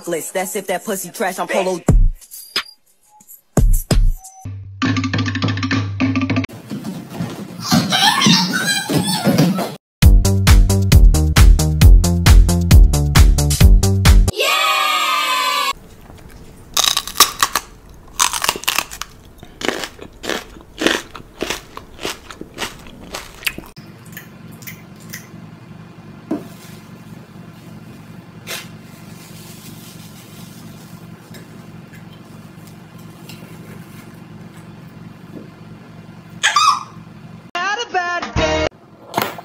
chocolates. That's if that pussy trash on polo.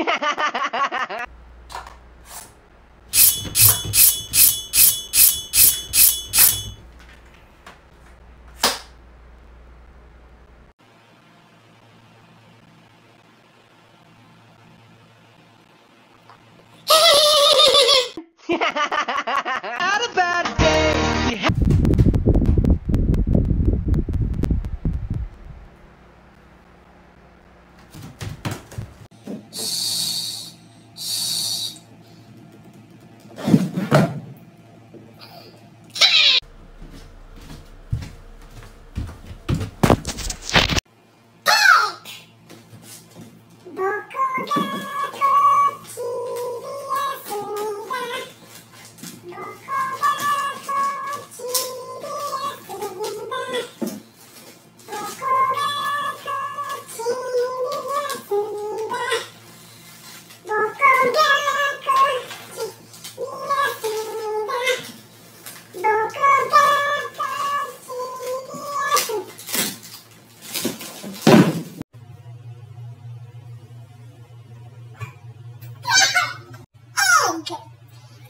Egg.